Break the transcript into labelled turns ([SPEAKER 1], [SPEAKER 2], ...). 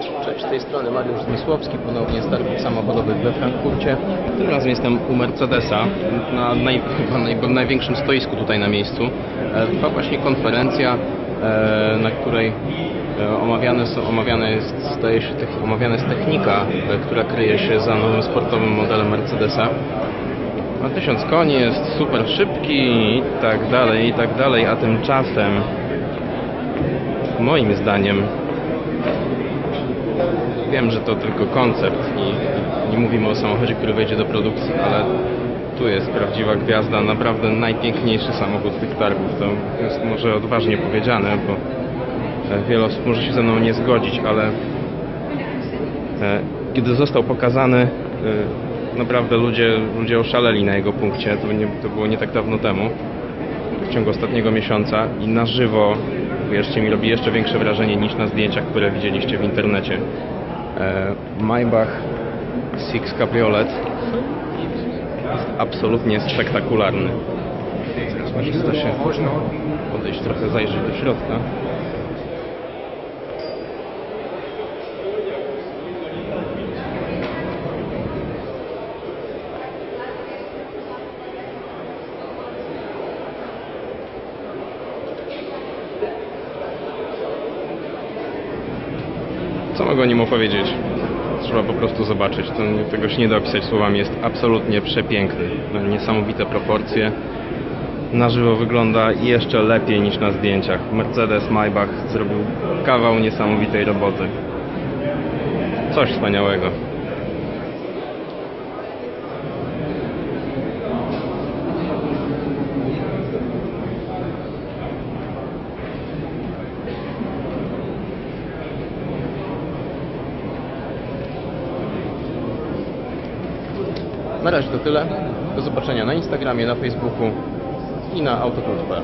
[SPEAKER 1] Cześć, z tej strony Mariusz Zmysłowski, ponownie z targów samochodowych we Frankfurcie. Tym razem jestem u Mercedesa, na naj, chyba naj, największym stoisku tutaj na miejscu. E, Trwa właśnie konferencja, e, na której e, omawiane, są, omawiane, jest, staje się, omawiana jest technika, która kryje się za nowym sportowym modelem Mercedesa. Ma 1000 koni, jest super szybki i tak dalej, i tak dalej, a tymczasem moim zdaniem Wiem, że to tylko koncept i nie mówimy o samochodzie, który wejdzie do produkcji, ale tu jest prawdziwa gwiazda, naprawdę najpiękniejszy samochód tych targów. To jest może odważnie powiedziane, bo e, wiele osób może się ze mną nie zgodzić, ale e, kiedy został pokazany, e, naprawdę ludzie, ludzie oszaleli na jego punkcie. To, nie, to było nie tak dawno temu, w ciągu ostatniego miesiąca i na żywo, wierzcie mi, robi jeszcze większe wrażenie niż na zdjęciach, które widzieliście w internecie. E, Maybach Six Cabriolet jest absolutnie spektakularny. Uda się podejść trochę, zajrzeć do środka. Co mogę o nim opowiedzieć? Trzeba po prostu zobaczyć. To, tego się nie da opisać słowami. Jest absolutnie przepiękny. Ma Niesamowite proporcje. Na żywo wygląda jeszcze lepiej niż na zdjęciach. Mercedes Maybach zrobił kawał niesamowitej roboty. Coś wspaniałego. Na razie to tyle. Do zobaczenia na Instagramie, na Facebooku i na autoklub.pl.